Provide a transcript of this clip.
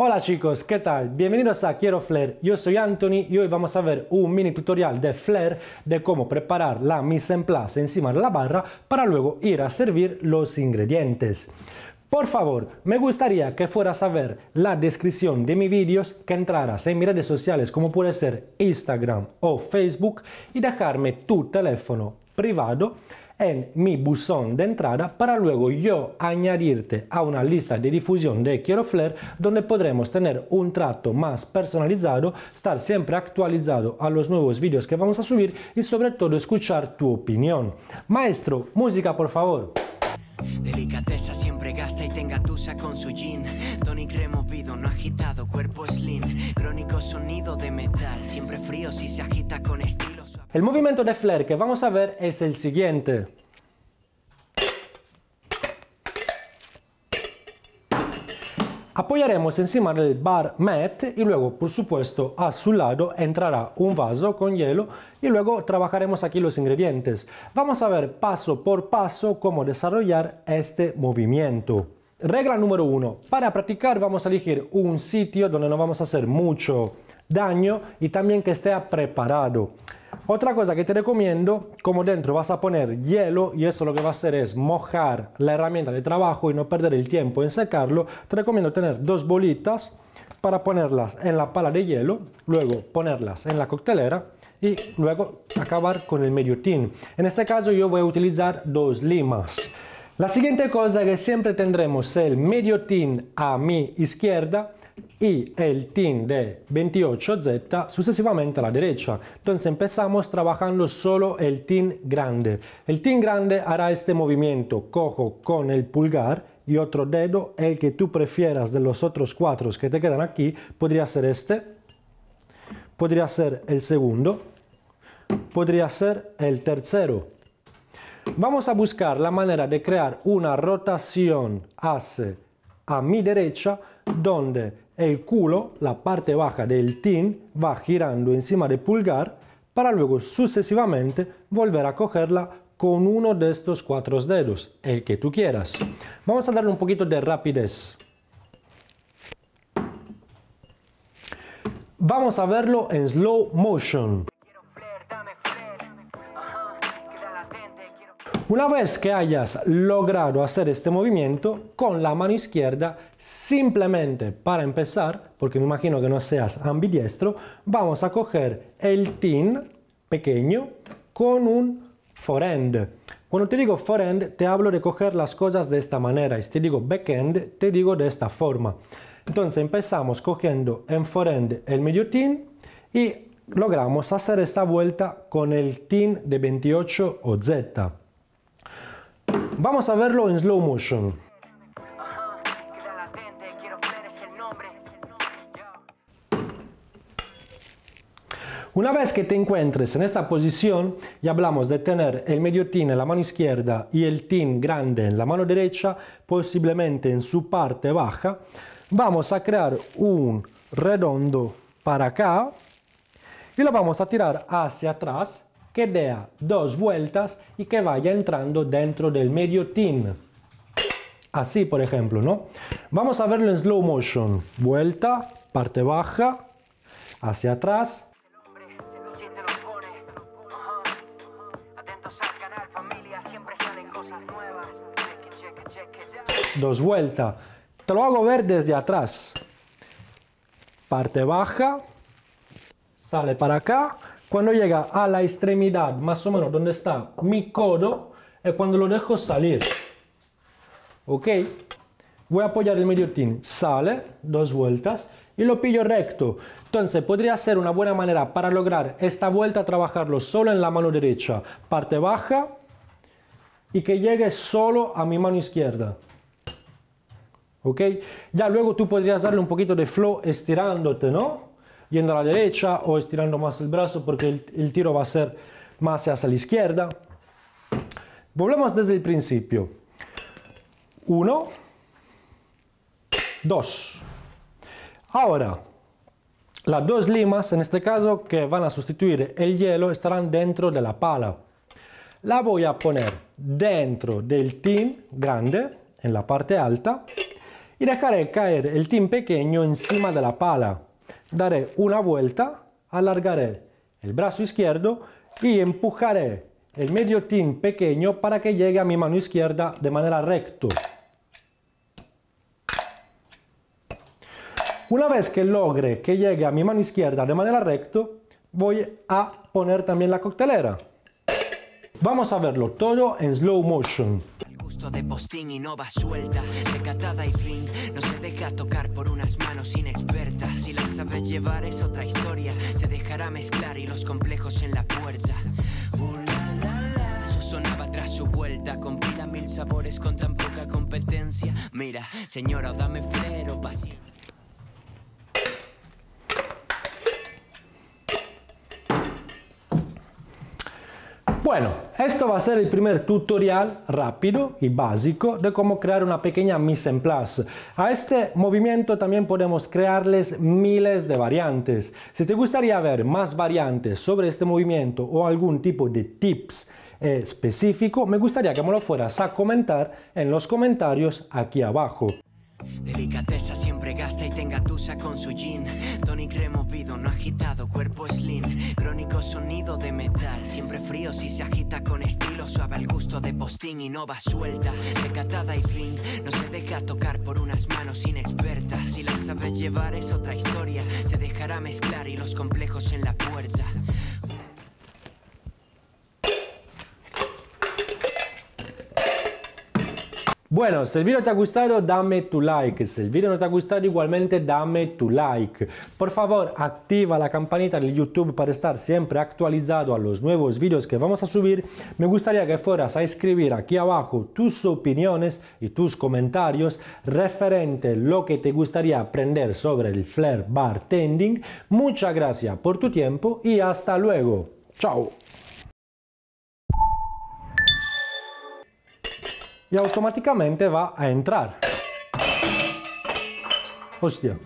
Hola chicos, ¿qué tal? Bienvenidos a Quiero Flair. Yo soy Anthony y hoy vamos a ver un mini tutorial de Flair de cómo preparar la mise en place encima de la barra para luego ir a servir los ingredientes. Por favor, me gustaría que fueras a ver la descripción de mis vídeos, que entraras en mis redes sociales como puede ser Instagram o Facebook y dejarme tu teléfono privado en mi buzón de entrada para luego yo añadirte a una lista de difusión de Quiero Flair donde podremos tener un trato más personalizado, estar siempre actualizado a los nuevos vídeos que vamos a subir y sobre todo escuchar tu opinión. Maestro, música por favor. Delicadeza siempre gasta y tenga tusa con su jean. Tonic removido, no agitado, cuerpo slim. Crónico sonido de metal, siempre frío si se agita con estilo. El movimiento de Flair que vamos a ver es el siguiente. Apoyaremos encima del bar mat y luego, por supuesto, a su lado entrará un vaso con hielo y luego trabajaremos aquí los ingredientes. Vamos a ver paso por paso cómo desarrollar este movimiento. Regla número uno. Para practicar vamos a elegir un sitio donde no vamos a hacer mucho daño y también que esté preparado. Otra cosa que te recomiendo, como dentro vas a poner hielo y eso lo que va a hacer es mojar la herramienta de trabajo y no perder el tiempo en secarlo, te recomiendo tener dos bolitas para ponerlas en la pala de hielo, luego ponerlas en la coctelera y luego acabar con el medio tin. En este caso yo voy a utilizar dos limas. La siguiente cosa que siempre tendremos el medio tin a mi izquierda y el tin de 28Z sucesivamente a la derecha. Entonces empezamos trabajando solo el tin grande. El tin grande hará este movimiento, cojo con el pulgar y otro dedo, el que tú prefieras de los otros cuatro que te quedan aquí, podría ser este, podría ser el segundo, podría ser el tercero. Vamos a buscar la manera de crear una rotación hacia a mi derecha donde el culo, la parte baja del tin, va girando encima del pulgar para luego sucesivamente volver a cogerla con uno de estos cuatro dedos, el que tú quieras. Vamos a darle un poquito de rapidez. Vamos a verlo en slow motion. Una vez que hayas logrado hacer este movimiento con la mano izquierda, simplemente para empezar, porque me imagino que no seas ambidiestro, vamos a coger el tin pequeño con un forend. Cuando te digo forend, te hablo de coger las cosas de esta manera. Y si te digo backend, te digo de esta forma. Entonces empezamos cogiendo en forend el medio tin y logramos hacer esta vuelta con el tin de 28 o Z. Vamos a verlo en slow motion. Una vez que te encuentres en esta posición y hablamos de tener el medio tin en la mano izquierda y el tin grande en la mano derecha, posiblemente en su parte baja, vamos a crear un redondo para acá y lo vamos a tirar hacia atrás que dé dos vueltas y que vaya entrando dentro del medio tin. Así, por ejemplo, ¿no? Vamos a verlo en slow motion. Vuelta, parte baja, hacia atrás. Dos vueltas. Te lo hago ver desde atrás. Parte baja, sale para acá, cuando llega a la extremidad, más o menos donde está mi codo, es cuando lo dejo salir. ¿Ok? Voy a apoyar el medio tin, sale, dos vueltas, y lo pillo recto. Entonces, podría ser una buena manera para lograr esta vuelta, trabajarlo solo en la mano derecha, parte baja, y que llegue solo a mi mano izquierda. ¿Ok? Ya luego tú podrías darle un poquito de flow estirándote, ¿no? Yendo a la derecha o estirando más el brazo porque el, tiro va a ser más hacia la izquierda. Volvemos desde el principio. Uno, dos. Ahora, las dos limas, en este caso, que van a sustituir el hielo, estarán dentro de la pala. La voy a poner dentro del tin grande, en la parte alta, y dejaré caer el tin pequeño encima de la pala. Daré una vuelta, alargaré el brazo izquierdo y empujaré el medio tin pequeño para que llegue a mi mano izquierda de manera recto. Una vez que logre que llegue a mi mano izquierda de manera recto, voy a poner también la coctelera. Vamos a verlo todo en slow motion. Tocar por unas manos inexpertas. Si la sabes llevar es otra historia. Se dejará mezclar y los complejos en la puerta. La. Eso sonaba tras su vuelta. Compila mil sabores con tan poca competencia. Mira, señora, dame flero. Bueno, esto va a ser el primer tutorial rápido y básico de cómo crear una pequeña mise en place. A este movimiento también podemos crearles miles de variantes. Si te gustaría ver más variantes sobre este movimiento o algún tipo de tips eh, específico, me gustaría que me lo fueras a comentar en los comentarios aquí abajo. Delicadeza siempre gasta y tenga tusa con su jean. Tonic removido, no agitado, cuerpo slim. Crónico sonido de metal, siempre frío si se agita con estilo. Suave al gusto de postín y no va suelta. Recatada y fin, no se deja tocar por unas manos inexpertas. Si la sabes llevar es otra historia. Se dejará mezclar y los complejos en la puerta. Bueno, si el video te ha gustado, dame tu like. Si el video no te ha gustado, igualmente dame tu like. Por favor, activa la campanita de YouTube para estar siempre actualizado a los nuevos videos que vamos a subir. Me gustaría que fueras a escribir aquí abajo tus opiniones y tus comentarios referente a lo que te gustaría aprender sobre el flair bartending. Muchas gracias por tu tiempo y hasta luego. Chao. Y automáticamente va a entrar. Hostia.